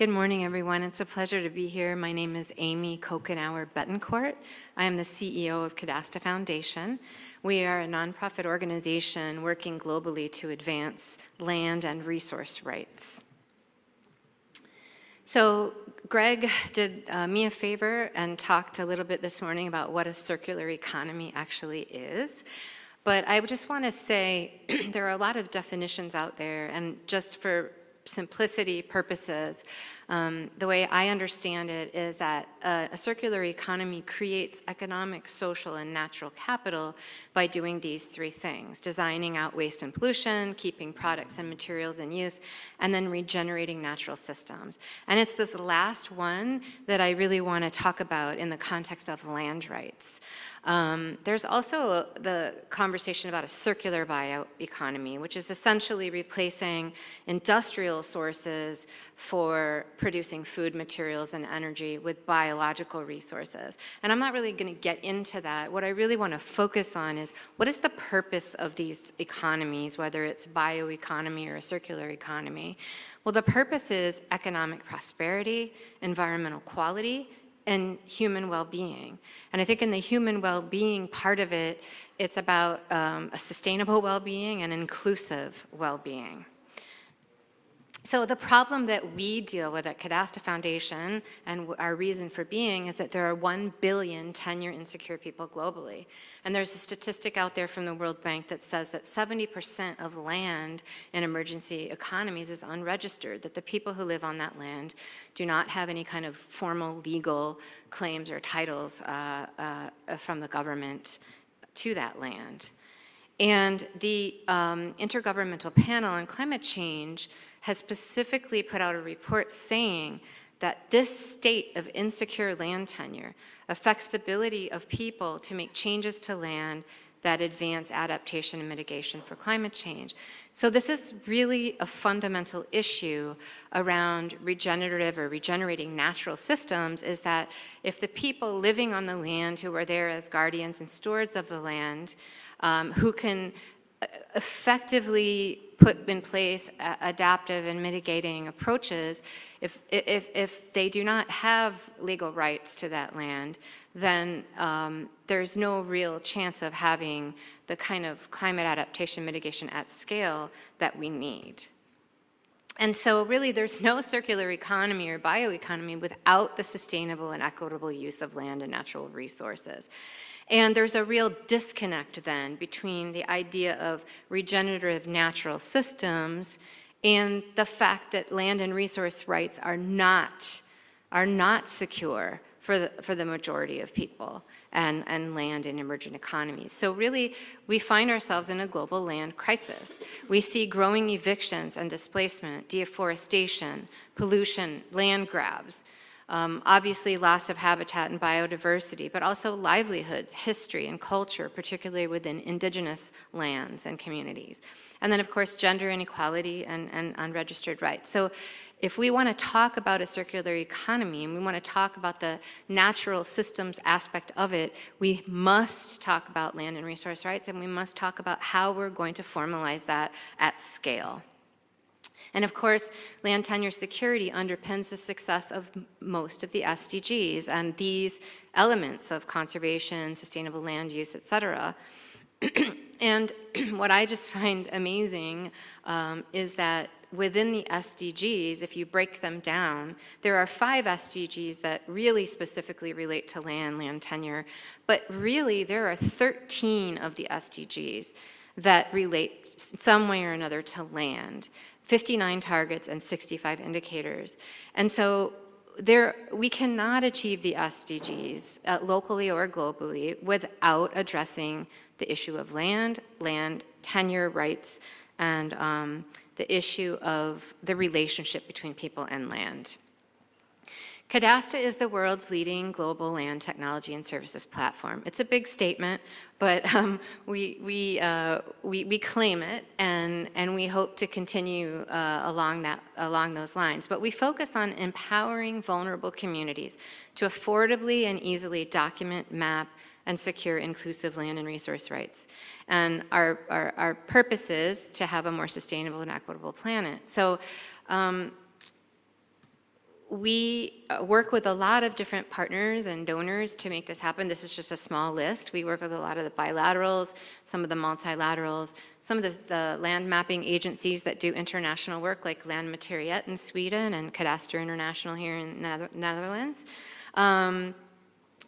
Good morning, everyone. It's a pleasure to be here. My name is Amy Coughenour Betancourt. I am the CEO of Cadasta Foundation. We are a nonprofit organization working globally to advance land and resource rights. So Greg did uh, me a favor and talked a little bit this morning about what a circular economy actually is. But I just want to say there are a lot of definitions out there, and just for simplicity purposes, um, the way I understand it is that a, circular economy creates economic, social, and natural capital by doing these three things, designing out waste and pollution, keeping products and materials in use, and then regenerating natural systems. And it's this last one that I really want to talk about in the context of land rights. Um, there's also the conversation about a circular bioeconomy, which is essentially replacing industrial sources for producing food materials and energy with biological resources. And I'm not really going to get into that. What I really want to focus on is what is the purpose of these economies, whether it's bioeconomy or a circular economy? Well, the purpose is economic prosperity, environmental quality, and human well-being. And I think in the human well-being part of it, it's about um, a sustainable well-being and inclusive well-being. So the problem that we deal with at Cadasta Foundation and our reason for being is that there are 1 billion tenure insecure people globally. And there's a statistic out there from the World Bank that says that 70% of land in emergency economies is unregistered, that the people who live on that land do not have any kind of formal legal claims or titles uh, uh, from the government to that land. And the um, Intergovernmental Panel on Climate Change has specifically put out a report saying that this state of insecure land tenure affects the ability of people to make changes to land that advance adaptation and mitigation for climate change. So this is really a fundamental issue around regenerative or regenerating natural systems is that if the people living on the land who are there as guardians and stewards of the land, um, who can effectively put in place adaptive and mitigating approaches, if, if, if they do not have legal rights to that land, then um, there's no real chance of having the kind of climate adaptation mitigation at scale that we need. And so really there's no circular economy or bioeconomy without the sustainable and equitable use of land and natural resources. And there's a real disconnect then between the idea of regenerative natural systems and the fact that land and resource rights are not, are not secure for the, for the majority of people and, and land in emerging economies. So really, we find ourselves in a global land crisis. We see growing evictions and displacement, deforestation, pollution, land grabs, um, obviously, loss of habitat and biodiversity, but also livelihoods, history, and culture, particularly within indigenous lands and communities. And then, of course, gender inequality and, and unregistered rights. So if we want to talk about a circular economy and we want to talk about the natural systems aspect of it, we must talk about land and resource rights and we must talk about how we're going to formalize that at scale. And of course, land tenure security underpins the success of most of the SDGs and these elements of conservation, sustainable land use, et cetera. and what I just find amazing um, is that within the SDGs, if you break them down, there are five SDGs that really specifically relate to land, land tenure, but really there are 13 of the SDGs that relate some way or another to land. 59 targets and 65 indicators. And so there, we cannot achieve the SDGs uh, locally or globally without addressing the issue of land, land tenure rights, and um, the issue of the relationship between people and land. Cadasta is the world's leading global land technology and services platform. It's a big statement, but um, we, we, uh, we, we, claim it and, and we hope to continue uh, along, that, along those lines. But we focus on empowering vulnerable communities to affordably and easily document, map, and secure inclusive land and resource rights. And our, our, our purpose is to have a more sustainable and equitable planet. So um, we uh, work with a lot of different partners and donors to make this happen. This is just a small list. We work with a lot of the bilaterals, some of the multilaterals, some of the, the land mapping agencies that do international work like Lantmäteriet in Sweden and Cadastre International here in the Netherlands. Um,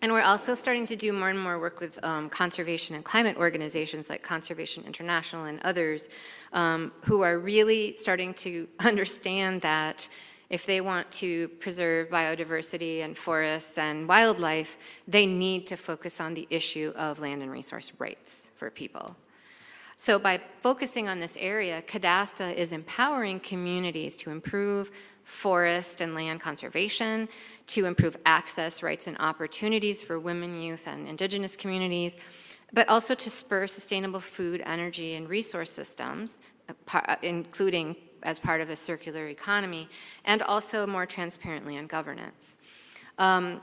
and we're also starting to do more and more work with um, conservation and climate organizations like Conservation International and others um, who are really starting to understand that if they want to preserve biodiversity and forests and wildlife, they need to focus on the issue of land and resource rights for people. So by focusing on this area, Cadasta is empowering communities to improve forest and land conservation, to improve access, rights, and opportunities for women, youth, and indigenous communities, but also to spur sustainable food, energy, and resource systems, uh, including as part of a circular economy, and also more transparently on governance. Um,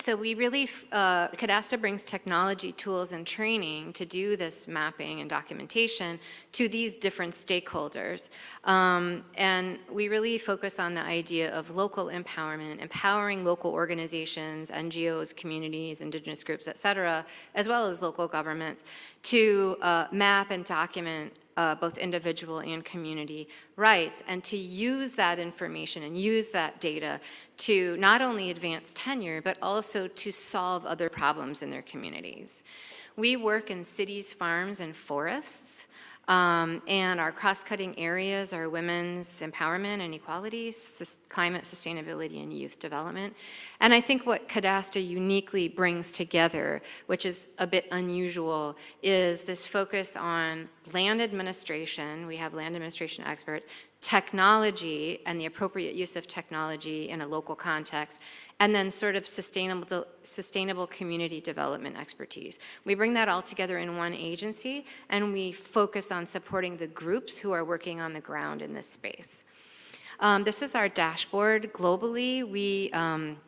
so we really, uh, Cadasta brings technology, tools, and training to do this mapping and documentation to these different stakeholders. Um, and we really focus on the idea of local empowerment, empowering local organizations, NGOs, communities, indigenous groups, et cetera, as well as local governments to uh, map and document uh, both individual and community rights, and to use that information and use that data to not only advance tenure, but also to solve other problems in their communities. We work in cities, farms, and forests. Um, and our cross-cutting areas are women's empowerment and equality, climate sustainability, and youth development. And I think what Cadasta uniquely brings together, which is a bit unusual, is this focus on land administration. We have land administration experts, technology and the appropriate use of technology in a local context, and then sort of sustainable, sustainable community development expertise. We bring that all together in one agency, and we focus on supporting the groups who are working on the ground in this space. Um, this is our dashboard globally. We um,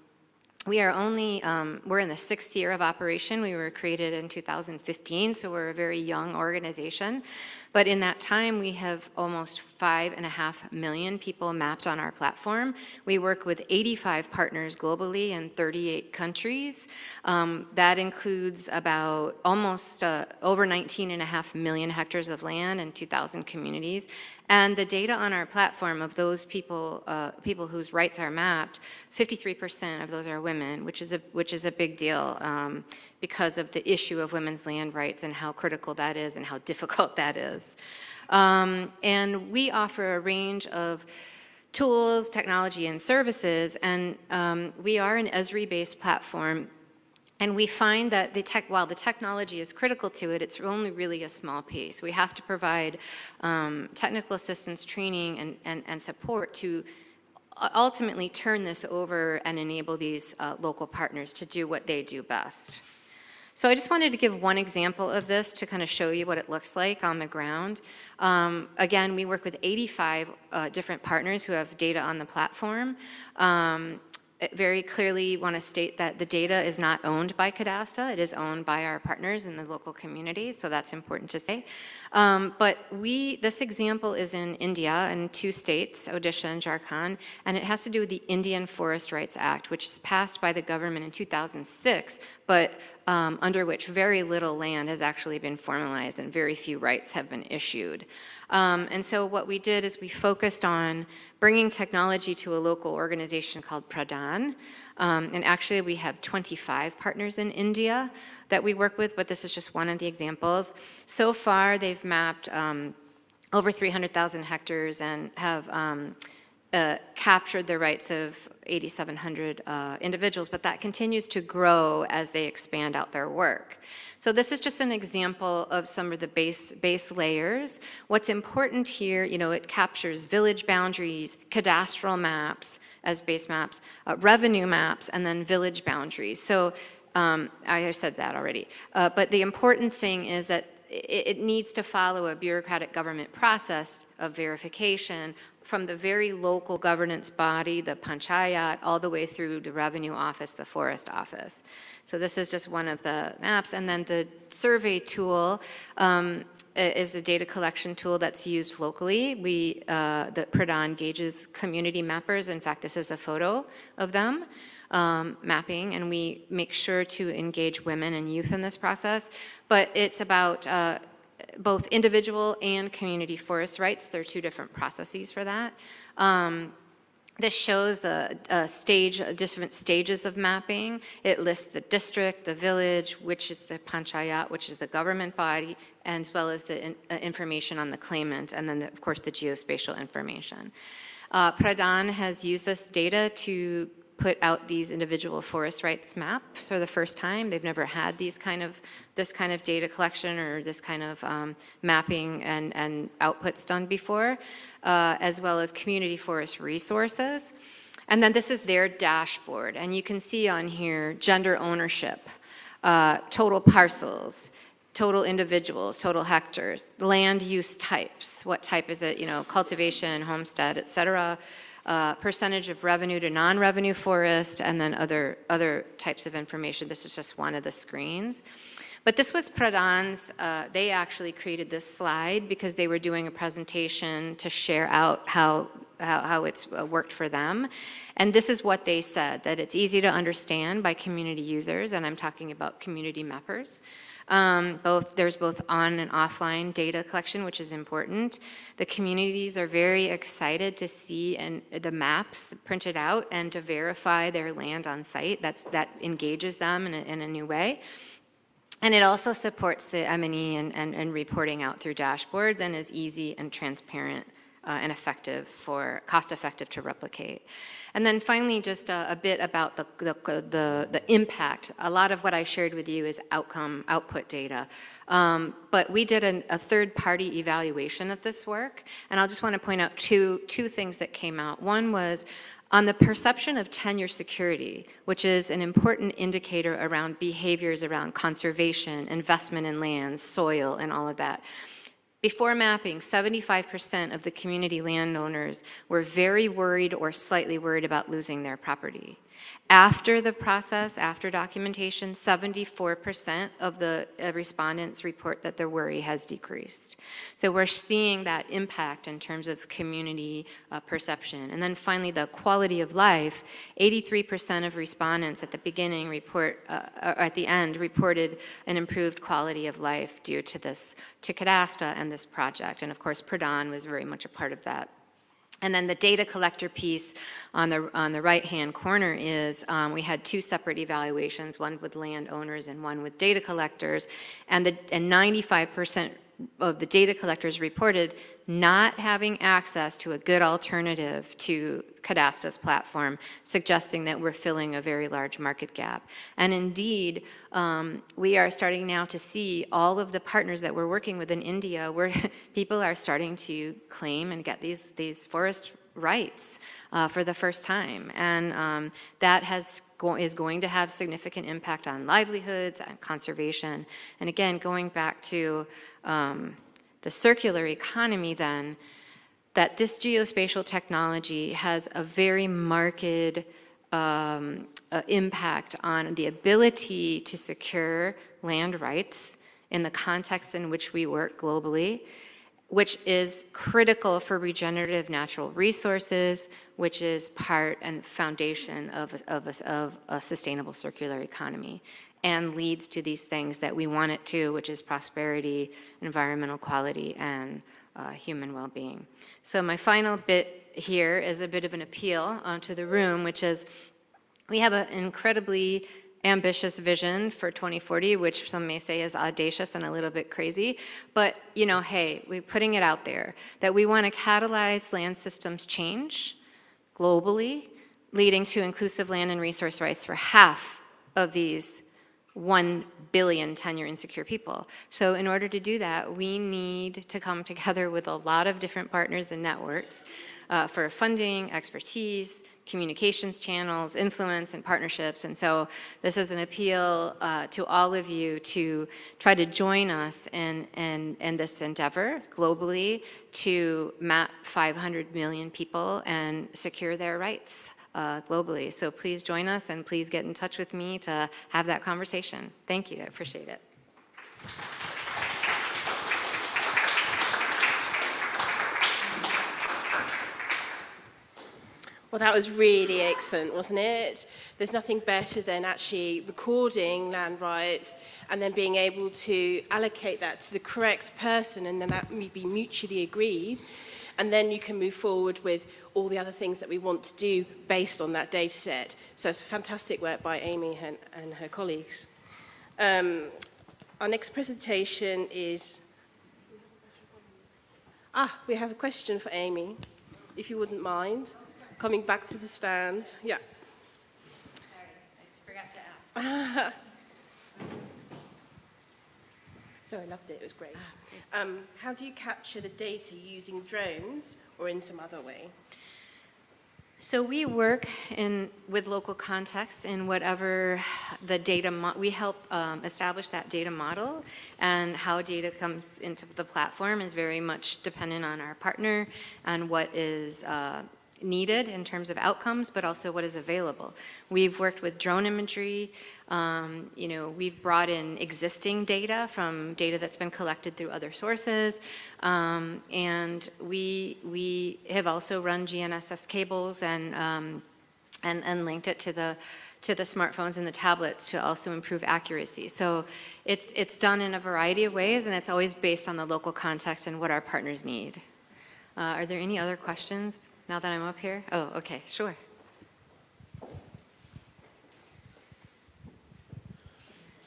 we are only, um, we're in the sixth year of operation. We were created in 2015, so we're a very young organization. But in that time, we have almost five and a half million people mapped on our platform. We work with 85 partners globally in 38 countries. Um, that includes about almost uh, over 19 and a half million hectares of land and 2,000 communities. And the data on our platform of those people, uh, people whose rights are mapped, 53% of those are women, which is a, which is a big deal um, because of the issue of women's land rights and how critical that is and how difficult that is. Um, and we offer a range of tools, technology, and services, and um, we are an Esri-based platform and we find that the tech, while the technology is critical to it, it's only really a small piece. We have to provide um, technical assistance, training, and, and, and support to ultimately turn this over and enable these uh, local partners to do what they do best. So I just wanted to give one example of this to kind of show you what it looks like on the ground. Um, again, we work with 85 uh, different partners who have data on the platform. Um, very clearly want to state that the data is not owned by Cadasta. It is owned by our partners in the local community, so that's important to say. Um, but we, this example is in India in two states, Odisha and Jharkhand, and it has to do with the Indian Forest Rights Act, which is passed by the government in 2006, but um, under which very little land has actually been formalized and very few rights have been issued. Um, and so what we did is we focused on bringing technology to a local organization called PRADAN. Um, and actually, we have 25 partners in India that we work with, but this is just one of the examples. So far, they've mapped um, over 300,000 hectares and have um, uh, captured the rights of 8,700 uh, individuals, but that continues to grow as they expand out their work. So this is just an example of some of the base, base layers. What's important here, you know, it captures village boundaries, cadastral maps as base maps, uh, revenue maps, and then village boundaries. So um, I said that already. Uh, but the important thing is that it, needs to follow a bureaucratic government process of verification, from the very local governance body, the panchayat, all the way through the revenue office, the forest office. So this is just one of the maps. And then the survey tool um, is a data collection tool that's used locally. We, uh, the PRADAN engages community mappers. In fact, this is a photo of them. Um, mapping, and we make sure to engage women and youth in this process. But it's about uh, both individual and community forest rights. There are two different processes for that. Um, this shows a, a, stage, different stages of mapping. It lists the district, the village, which is the panchayat, which is the government body, as well as the in, uh, information on the claimant, and then, the, of course, the geospatial information. Uh, PRADAN has used this data to put out these individual forest rights maps for the first time. They've never had these kind of this kind of data collection or this kind of um, mapping and, and outputs done before, uh, as well as community forest resources. And then this is their dashboard, and you can see on here gender ownership, uh, total parcels, total individuals, total hectares, land use types, what type is it, you know, cultivation, homestead, et cetera, uh, percentage of revenue to non-revenue forest, and then other, other types of information. This is just one of the screens. But this was PRADAN's, uh, they actually created this slide because they were doing a presentation to share out how, how, how it's uh, worked for them. And this is what they said, that it's easy to understand by community users, and I'm talking about community mappers. Um, both, there's both on and offline data collection, which is important. The communities are very excited to see and the maps printed out and to verify their land on site. That's, that engages them in a, in a new way. And it also supports the M&E and, and, and reporting out through dashboards and is easy and transparent uh, and effective for, cost effective to replicate. And then finally, just a, a bit about the, the, the, the, impact. A lot of what I shared with you is outcome, output data. Um, but we did an, a third party evaluation of this work, and I'll just want to point out two, two things that came out. One was on the perception of tenure security, which is an important indicator around behaviors around conservation, investment in lands, soil, and all of that. Before mapping, 75% of the community landowners were very worried or slightly worried about losing their property. After the process, after documentation, 74% of the uh, respondents report that their worry has decreased. So we're seeing that impact in terms of community uh, perception. And then finally, the quality of life, 83% of respondents at the beginning report, uh, or at the end, reported an improved quality of life due to this, to Cadasta and this project. And of course, PRADAN was very much a part of that. And then the data collector piece on the, on the right-hand corner is um, we had two separate evaluations, one with landowners and one with data collectors, and, the, and 95% of the data collectors reported not having access to a good alternative to Cadasta's platform, suggesting that we're filling a very large market gap. And indeed, um, we are starting now to see all of the partners that we're working with in India, where people are starting to claim and get these, these forest rights uh, for the first time. And um, that has go is going to have significant impact on livelihoods and conservation. And again, going back to um, the circular economy then, that this geospatial technology has a very marked um, uh, impact on the ability to secure land rights in the context in which we work globally, which is critical for regenerative natural resources, which is part and foundation of, of, a, of a sustainable circular economy and leads to these things that we want it to, which is prosperity, environmental quality, and uh, human well-being. So my final bit here is a bit of an appeal uh, to the room, which is we have an incredibly ambitious vision for 2040, which some may say is audacious and a little bit crazy. But, you know, hey, we're putting it out there that we want to catalyze land systems change globally, leading to inclusive land and resource rights for half of these 1 billion tenure insecure people. So in order to do that, we need to come together with a lot of different partners and networks uh, for funding, expertise, communications channels, influence, and partnerships. And so this is an appeal uh, to all of you to try to join us in, in, in this endeavor globally to map 500 million people and secure their rights uh, globally. So please join us and please get in touch with me to have that conversation. Thank you. I appreciate it. Well, that was really excellent, wasn't it? There's nothing better than actually recording land rights and then being able to allocate that to the correct person and then that may be mutually agreed. And then you can move forward with all the other things that we want to do based on that data set. So it's fantastic work by Amy and, and her colleagues. Um, our next presentation is... Ah, we have a question for Amy, if you wouldn't mind. Coming back to the stand. Yeah. Sorry, I forgot to ask. so I loved it, it was great. Ah, um, how do you capture the data using drones or in some other way? So we work in with local context in whatever the data we help um, establish that data model and how data comes into the platform is very much dependent on our partner and what is uh, needed in terms of outcomes, but also what is available. We've worked with drone imagery. Um, you know, we've brought in existing data from data that's been collected through other sources, um, and we we have also run GNSS cables and um, and and linked it to the to the smartphones and the tablets to also improve accuracy. So it's it's done in a variety of ways, and it's always based on the local context and what our partners need. Uh, are there any other questions? Now that I'm up here? Oh, okay, sure.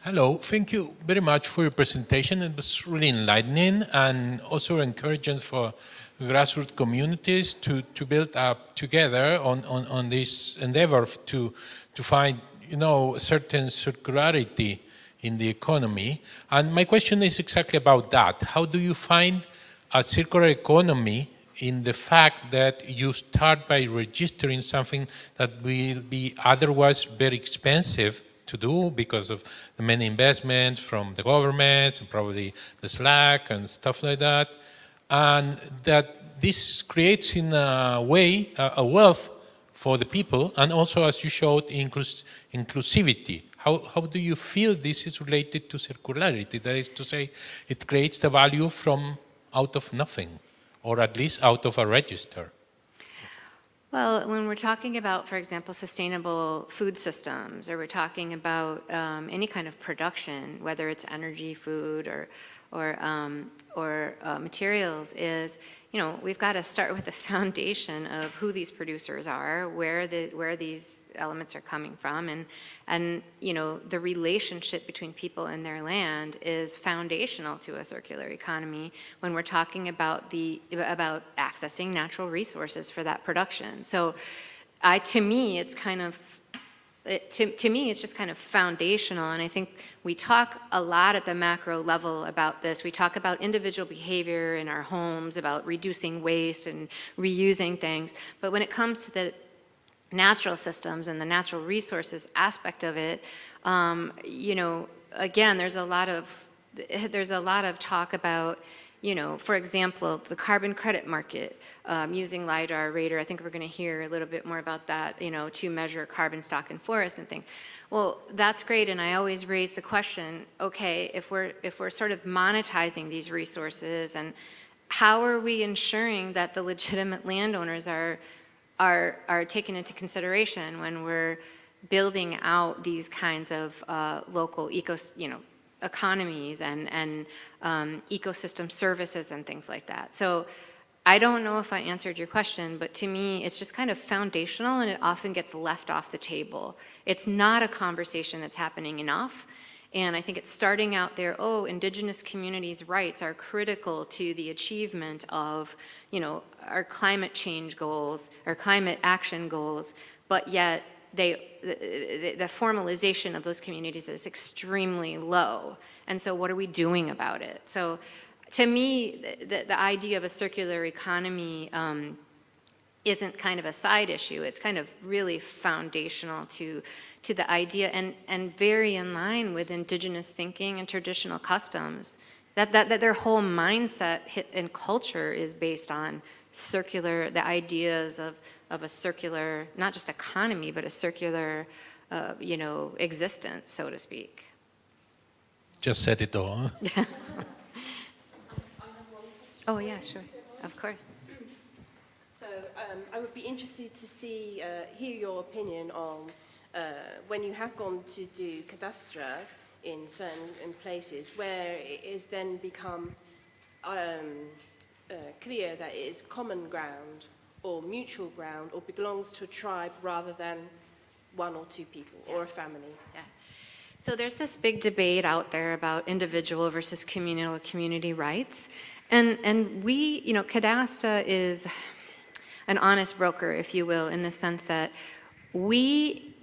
Hello, thank you very much for your presentation. It was really enlightening and also encouraging for grassroots communities to, to build up together on, on, on this endeavor to, to find, you know, certain circularity in the economy. And my question is exactly about that. How do you find a circular economy in the fact that you start by registering something that will be otherwise very expensive to do because of the many investments from the government and probably the slack and stuff like that. And that this creates in a way a wealth for the people and also as you showed inclus inclusivity. How, how do you feel this is related to circularity? That is to say, it creates the value from out of nothing or at least out of a register? Well, when we're talking about, for example, sustainable food systems, or we're talking about um, any kind of production, whether it's energy, food, or or um, or uh, materials, is you know, we've got to start with the foundation of who these producers are, where the where these elements are coming from, and and you know, the relationship between people and their land is foundational to a circular economy when we're talking about the about accessing natural resources for that production. So, I to me, it's kind of to, to me, it's just kind of foundational. And I think we talk a lot at the macro level about this. We talk about individual behavior in our homes, about reducing waste and reusing things. But when it comes to the natural systems and the natural resources aspect of it, um, you know, again, there's a lot of there's a lot of talk about you know, for example, the carbon credit market um, using LIDAR, radar, I think we're going to hear a little bit more about that, you know, to measure carbon stock in forests and things. Well, that's great, and I always raise the question, okay, if we're, if we're sort of monetizing these resources, and how are we ensuring that the legitimate landowners are, are, are taken into consideration when we're building out these kinds of uh, local eco, you know, economies and, and um, ecosystem services and things like that. So I don't know if I answered your question, but to me, it's just kind of foundational and it often gets left off the table. It's not a conversation that's happening enough. And I think it's starting out there, oh, indigenous communities' rights are critical to the achievement of, you know, our climate change goals, our climate action goals, but yet they, the, the formalization of those communities is extremely low. And so what are we doing about it? So to me, the, the idea of a circular economy um, isn't kind of a side issue. It's kind of really foundational to, to the idea and, and very in line with indigenous thinking and traditional customs. That, that, that their whole mindset and culture is based on circular, the ideas of, of a circular, not just economy, but a circular, uh, you know, existence, so to speak. Just said it all. Oh, yeah, sure, of course. So um, I would be interested to see, uh, hear your opinion on uh, when you have gone to do cadastra in certain in places where it is then become um, uh, clear that it is common ground or mutual ground or belongs to a tribe rather than one or two people or a family. Yeah. So there's this big debate out there about individual versus communal community rights. And, and we, you know, Cadasta is an honest broker, if you will, in the sense that we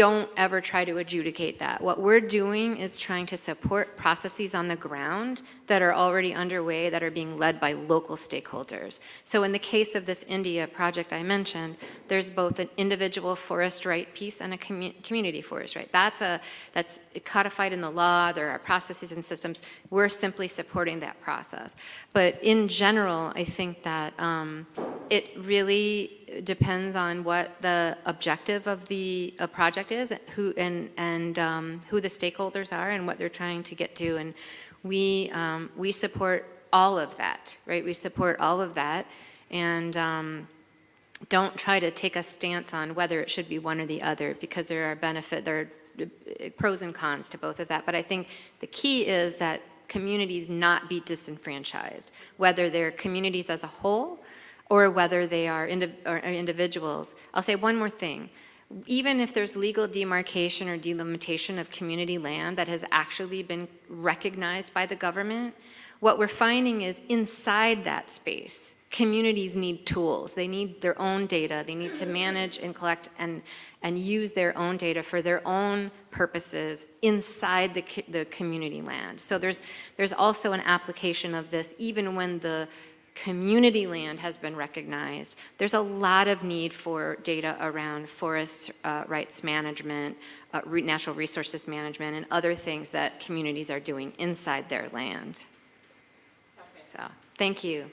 don't ever try to adjudicate that. What we're doing is trying to support processes on the ground that are already underway that are being led by local stakeholders. So in the case of this India project I mentioned, there's both an individual forest right piece and a commu- community forest right. That's a that's codified in the law. There are processes and systems. We're simply supporting that process. But in general, I think that um, it really depends on what the objective of the project is, who and and um, who the stakeholders are, and what they're trying to get to. And we um, we support all of that, right? We support all of that, and um, don't try to take a stance on whether it should be one or the other, because there are benefit there are uh, pros and cons to both of that. But I think the key is that communities not be disenfranchised, whether they're communities as a whole or whether they are indi- individuals. I'll say one more thing. Even if there's legal demarcation or delimitation of community land that has actually been recognized by the government, what we're finding is inside that space, communities need tools. They need their own data. They need to manage and collect and, and use their own data for their own purposes inside the, the community land. So there's, there's also an application of this even when the community land has been recognized. There's a lot of need for data around forest uh, rights management, uh, natural resources management, and other things that communities are doing inside their land. So, thank you.